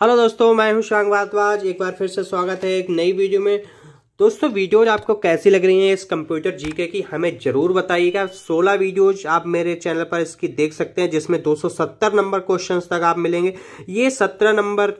Hello दोस्तों, मैं हूँ शांग भारद्वाज। एक बार फिर से स्वागत है एक नई वीडियो में। दोस्तों, वीडियोज़ आपको कैसी लग रही हैं इस कंप्यूटर जीके की, हमें ज़रूर बताइएगा। 16 वीडियोज़ आप मेरे चैनल पर इसकी देख सकते हैं, जिसमें 270 नंबर क्वेश्चंस तक आप मिलेंगे। ये 17 नंबर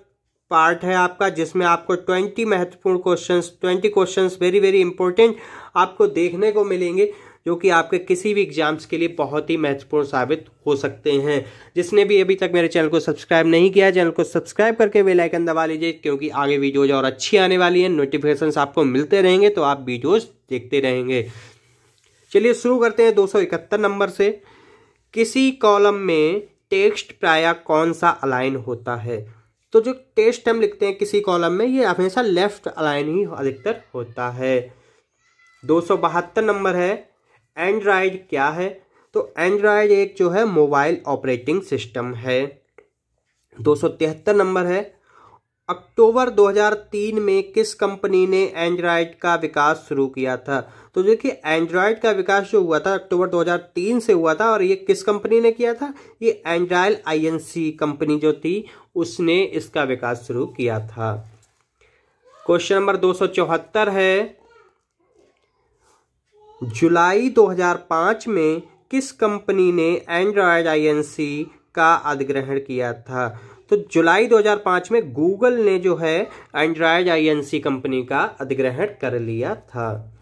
पार्ट है आपका, जिसमें आपको 20 महत्वपूर्ण questions 20 questions, very very important आपको देखने को मिलेंगे। जो कि आपके किसी भी एग्ज़ाम्स के लिए बहुत ही महत्वपूर्ण साबित हो सकते हैं। जिसने भी अभी तक मेरे चैनल को सब्सक्राइब नहीं किया, चैनल को सब्सक्राइब करके बेल आइकन दबा लीजिए, क्योंकि आगे वीडियोज़ और अच्छी आने वाली है। नोटिफिकेशन आपको मिलते रहेंगे तो आप वीडियोज़ देखते रहेंगे। चलिए शुरू करते हैं दो सौ इकहत्तर नंबर से। किसी कॉलम में टेक्स्ट प्राय कौन सा अलाइन होता है? तो जो टेस्ट हम लिखते हैं किसी कॉलम में, ये हमेशा लेफ़्ट अलाइन ही अधिकतर होता है। दो सौ बहत्तर नंबर है एंड्रॉयड क्या है? तो एंड्रॉयड एक जो है मोबाइल ऑपरेटिंग सिस्टम है। दो नंबर है। अक्टूबर 2003 में किस कंपनी ने एंड्रॉयड का विकास शुरू किया था? तो देखिए एंड्रॉयड का विकास जो हुआ था, अक्टूबर 2003 से हुआ था, और ये किस कंपनी ने किया था? ये एंड्रॉयड आईएनसी कंपनी जो थी, उसने इसका विकास शुरू किया था। क्वेश्चन नंबर दो सौ चौहत्तर है। जुलाई 2005 में किस कंपनी ने एंड्रॉयड आईएनसी का अधिग्रहण किया था? तो जुलाई 2005 में गूगल ने जो है एंड्रॉयड आईएनसी कंपनी का अधिग्रहण कर लिया था।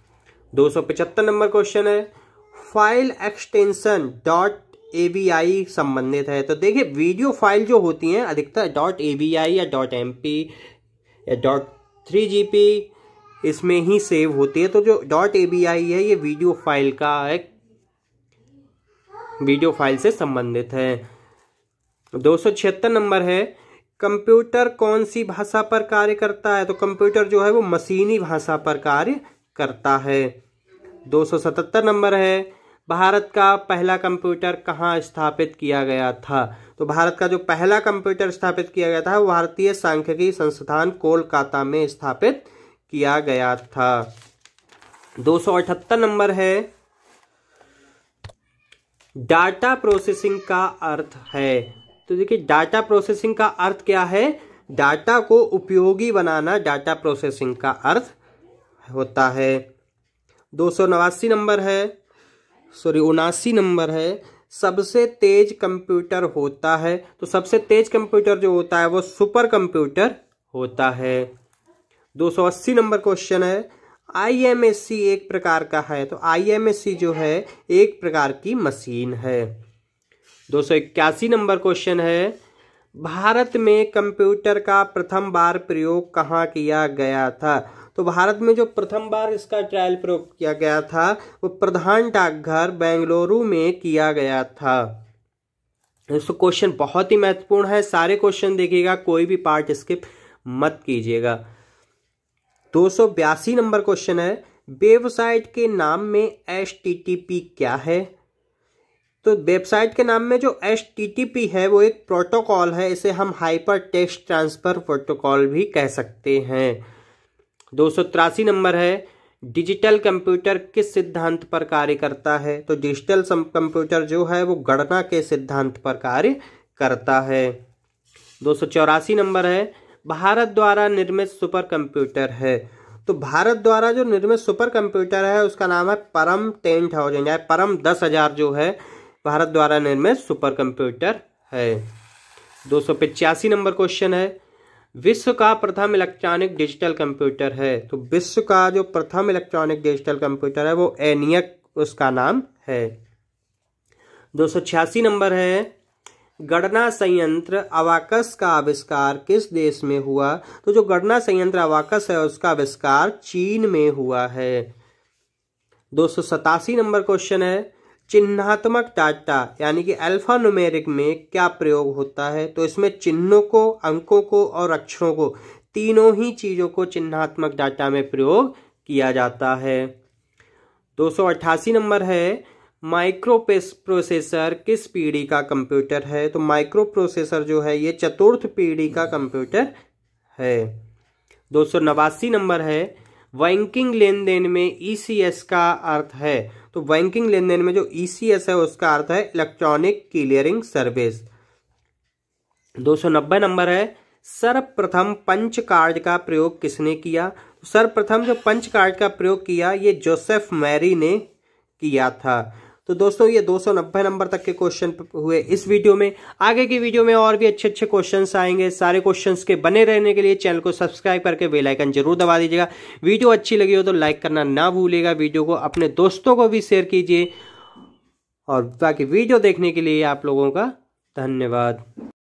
275 नंबर क्वेश्चन है। फ़ाइल एक्सटेंशन डॉट एवीआई संबंधित है। तो देखिए, वीडियो फ़ाइल जो होती हैं, अधिकतर डॉट एवीआई या डॉट एमपी या डॉट थ्री जी इसमें ही सेव होती है। तो जो डॉट ए है, ये वीडियो फ़ाइल का एक वीडियो फ़ाइल से संबंधित है। दो नंबर है। कंप्यूटर कौन सी भाषा पर कार्य करता है? तो कंप्यूटर जो है, वो मशीनी भाषा पर कार्य करता है। 277 नंबर है। भारत का पहला कंप्यूटर कहाँ स्थापित किया गया था? तो भारत का जो पहला कंप्यूटर स्थापित किया गया था, वो भारतीय सांख्यिकी संस्थान कोलकाता में स्थापित किया गया था। दो सौ अठहत्तर नंबर है। डाटा प्रोसेसिंग का अर्थ है। तो देखिए, डाटा प्रोसेसिंग का अर्थ क्या है? डाटा को उपयोगी बनाना डाटा प्रोसेसिंग का अर्थ होता है। दो नंबर है। सॉरी, उनासी नंबर है। सबसे तेज कंप्यूटर होता है। तो सबसे तेज कंप्यूटर जो होता है, वो सुपर कंप्यूटर होता है। 280 नंबर क्वेश्चन है। आईएमएससी एक प्रकार का है तो आईएमएससी जो है, एक प्रकार की मशीन है। दो सौ इक्यासी नंबर क्वेश्चन है, भारत में कंप्यूटर का प्रथम बार प्रयोग कहाँ किया गया था? तो भारत में जो प्रथम बार इसका ट्रायल प्रयोग किया गया था, वो प्रधान डाकघर बेंगलुरु में किया गया था। तो क्वेश्चन बहुत ही महत्वपूर्ण है, सारे क्वेश्चन देखिएगा, कोई भी पार्ट स्किप मत कीजिएगा। दो नंबर क्वेश्चन है, वेबसाइट के नाम में एच क्या है? तो वेबसाइट के नाम में जो एच है, वो एक प्रोटोकॉल है, इसे हम हाइपर टेक्स्ट ट्रांसफ़र प्रोटोकॉल भी कह सकते हैं। दो नंबर है, डिजिटल कंप्यूटर किस सिद्धांत पर कार्य करता है? तो डिजिटल कंप्यूटर जो है, वो गणना के सिद्धांत पर कार्य करता है। दो नंबर है भारत द्वारा निर्मित सुपर कंप्यूटर है। तो भारत द्वारा जो निर्मित सुपर कंप्यूटर है, उसका नाम है परम टेन थाउज़ेंड या परम दस हज़ार जो है, भारत द्वारा निर्मित सुपर कंप्यूटर है। दो सौ पिचासी नंबर क्वेश्चन है, विश्व का प्रथम इलेक्ट्रॉनिक डिजिटल कंप्यूटर है। तो विश्व का जो प्रथम इलेक्ट्रॉनिक डिजिटल कंप्यूटर है, वो एनियक, उसका नाम है। दो नंबर है गणना संयंत्र अवाकस का आविष्कार किस देश में हुआ? तो जो गणना संयंत्र अवाकस है, उसका आविष्कार चीन में हुआ है। दो नंबर क्वेश्चन है। चिन्हात्मक डाटा, यानी कि अल्फ़ा में क्या प्रयोग होता है? तो इसमें चिन्हों को, अंकों को और अक्षरों को, तीनों ही चीज़ों को चिन्हात्मक डाटा में प्रयोग किया जाता है। दो नंबर है। माइक्रो प्रोसेसर किस पीढ़ी का कंप्यूटर है? तो माइक्रो प्रोसेसर जो है, ये चतुर्थ पीढ़ी का कंप्यूटर है। दो सौ नवासी नंबर है। बैंकिंग लेन देन में ईसीएस का अर्थ है। तो बैंकिंग लेन देन में जो ईसीएस है, उसका अर्थ है इलेक्ट्रॉनिक क्लियरिंग सर्विस। 290 नंबर है। सर्वप्रथम पंच कार्ड का प्रयोग किसने किया? सर्वप्रथम जो पंच कार्ड का प्रयोग किया, ये जोसेफ मैरी ने किया था। तो दोस्तों, ये 290 नंबर तक के क्वेश्चन हुए इस वीडियो में। आगे की वीडियो में और भी अच्छे अच्छे क्वेश्चन आएँगे। सारे क्वेश्चन के बने रहने के लिए चैनल को सब्सक्राइब करके बेलाइकन ज़रूर दबा दीजिएगा। वीडियो अच्छी लगी हो तो लाइक करना ना भूलेगा वीडियो को अपने दोस्तों को भी शेयर कीजिए। और बाकी वीडियो देखने के लिए आप लोगों का धन्यवाद।